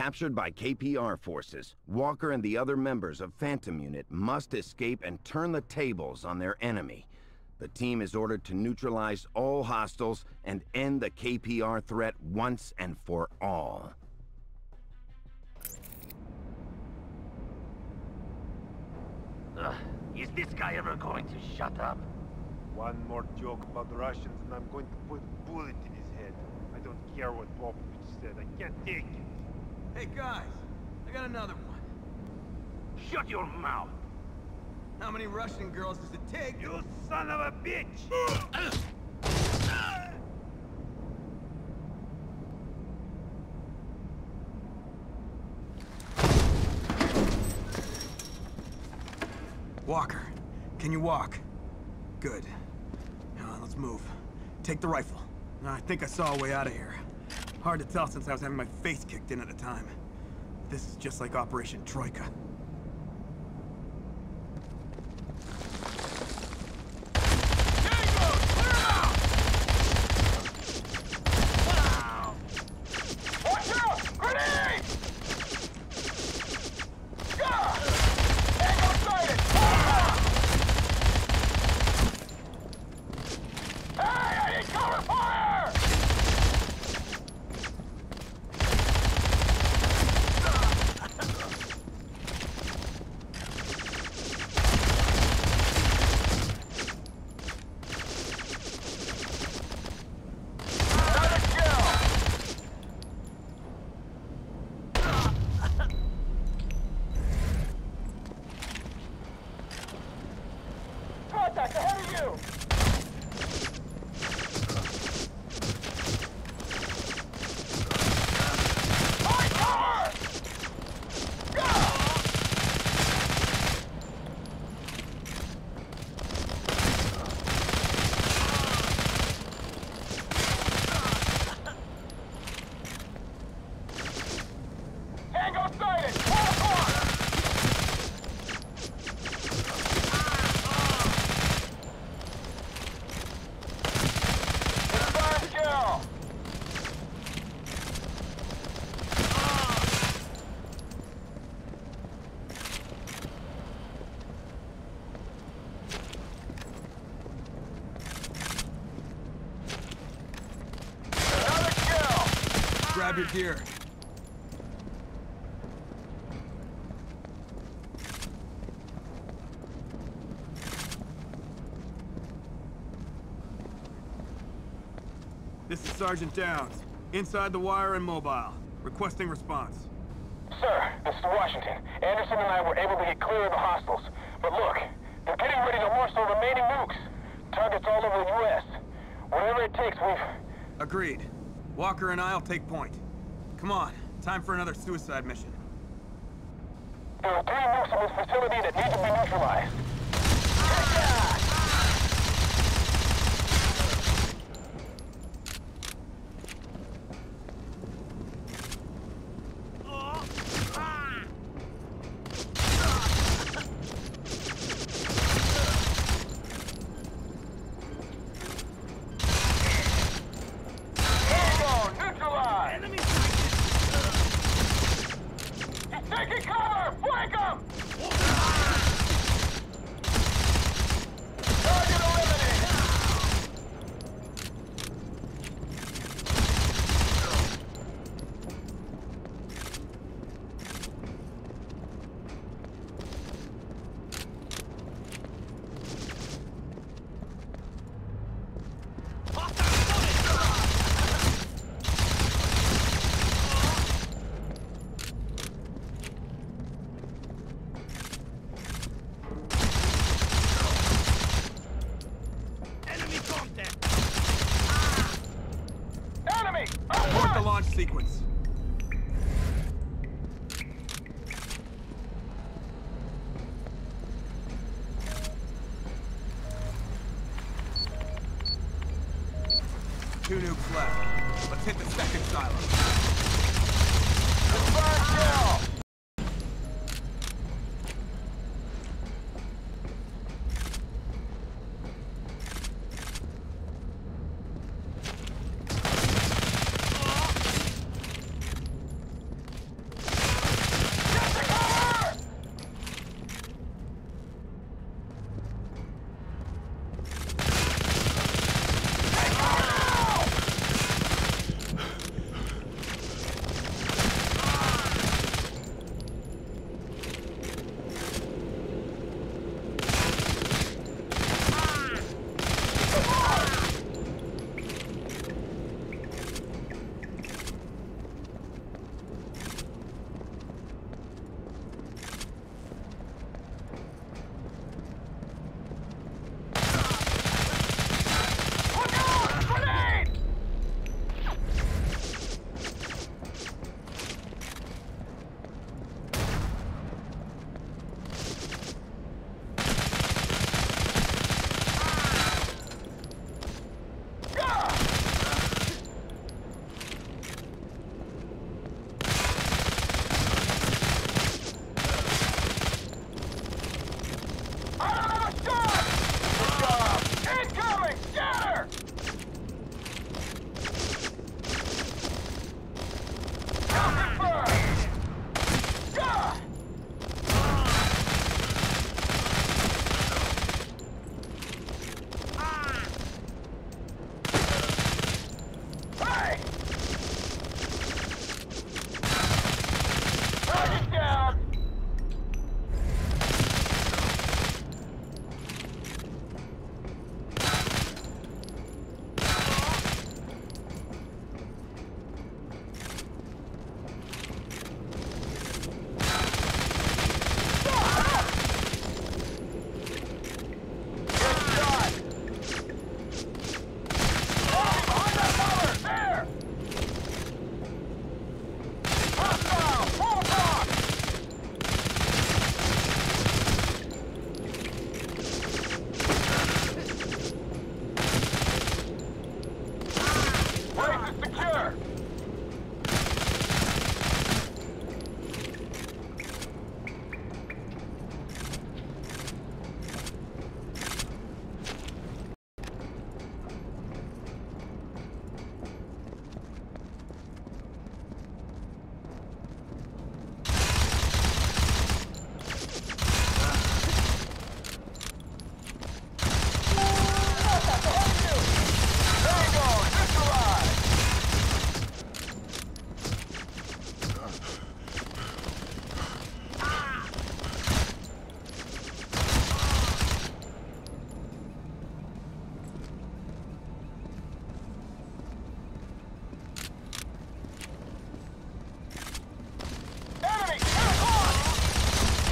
Captured by KPR forces, Walker and the other members of Phantom Unit must escape and turn the tables on their enemy. The team is ordered to neutralize all hostiles and end the KPR threat once and for all. Ugh, is this guy ever going to shut up? One more joke about the Russians and I'm going to put a bullet in his head. I don't care what Popovich said, I can't take it. Hey guys, I got another one. Shut your mouth! How many Russian girls does it take? You son of a bitch! Walker, can you walk? Good. Now let's move. Take the rifle. I think I saw a way out of here. Hard to tell since I was having my face kicked in at the time. This is just like Operation Troika. Contact ahead of you! Find cover! Tango sighted! Pull apart! Confirmed kill! Another kill! Grab your gear. This is Sergeant Downs. Inside the wire and mobile. Requesting response. Sir, this is Washington. Anderson and I were able to get clear of the hostiles. But look, they're getting ready to launch the remaining nukes. Targets all over the U.S. Whatever it takes, we've... Agreed. Walker and I'll take point. Come on, time for another suicide mission. There are three nukes in this facility that need to be neutralized. Taking cover! Flank him!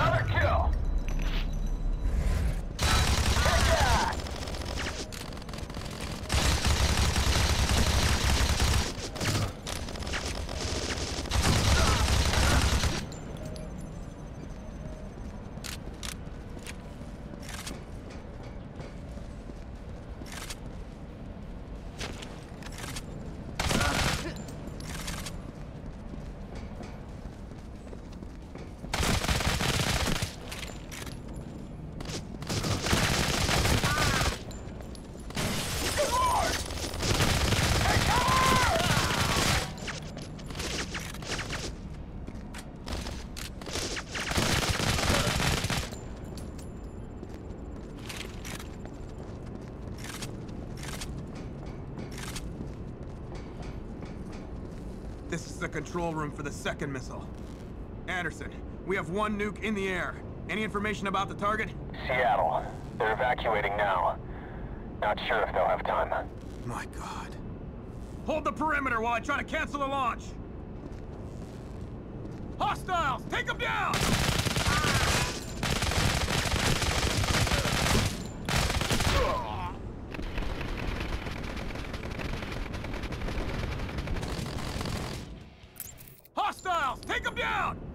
Another kill! Kick ass! Good lord! Take cover! This is the control room for the second missile. Anderson, we have one nuke in the air. Any information about the target? Seattle. They're evacuating now. Not sure if they'll have time. My god. Hold the perimeter while I try to cancel the launch! Hostiles! Take them down! Hostiles! Take them down!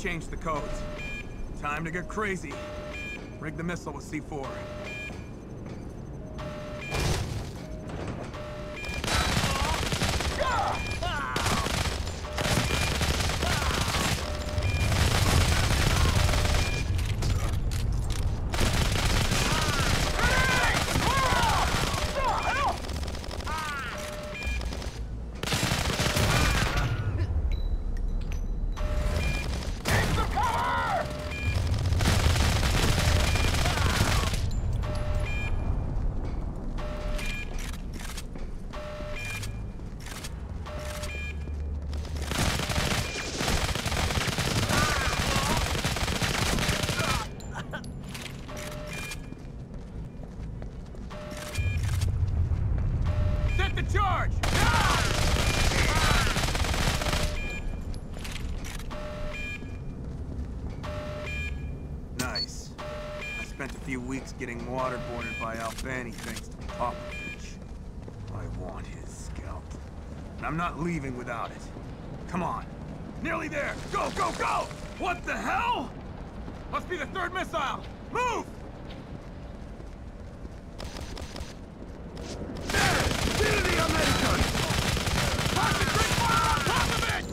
Changed the codes. Time to get crazy. Rig the missile with C4. Spent a few weeks getting waterboarded by Albani thanks to Popovich. I want his scalp. And I'm not leaving without it. Come on. Nearly there! Go, go, go! What the hell? Must be the third missile! Move! Kill the Americans! Concentrate fire on top of it!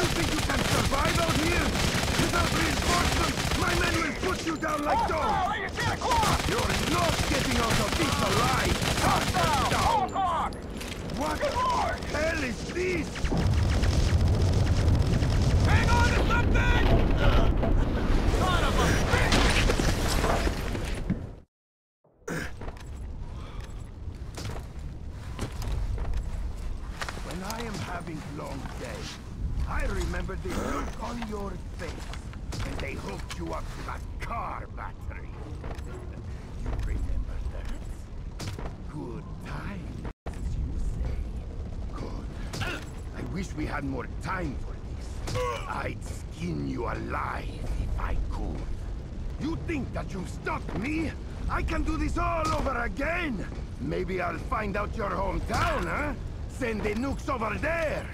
You think you can survive out here? Without reinforcements, my men will put you down like dogs! You're not getting out of this alive! Down! What hell is this? Hang on to something! Son of a bitch! When I am having long day, I remember the look on your face when they hooked you up to that car battery. you remember that? Good times, you say. Good. I wish we had more time for this. I'd skin you alive if I could. You think that you've stopped me? I can do this all over again! Maybe I'll find out your hometown, huh? Send the nukes over there!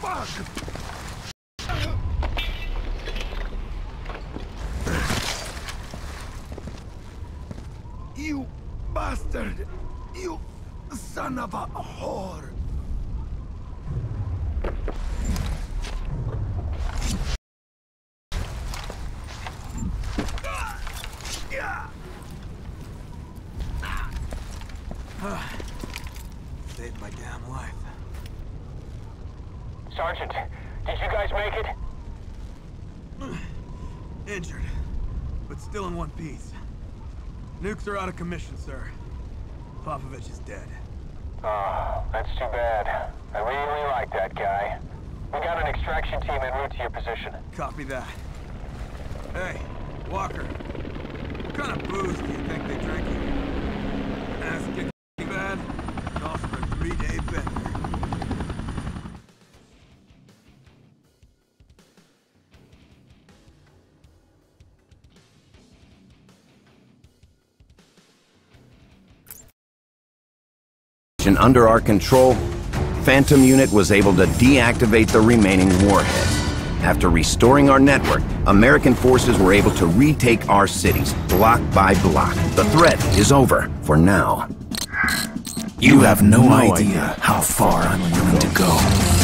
Fuck! You bastard! You son of a whore! Sergeant, did you guys make it? Injured, but still in one piece. Nukes are out of commission, sir. Popovich is dead. Oh, that's too bad. I really like that guy. We got an extraction team en route to your position. Copy that. Hey, Walker. What kind of booze do you think they drink here? Ass Under our control, Phantom Unit was able to deactivate the remaining warheads. After restoring our network, American forces were able to retake our cities, block by block. The threat is over, for now. You have no, idea how far I'm willing to go.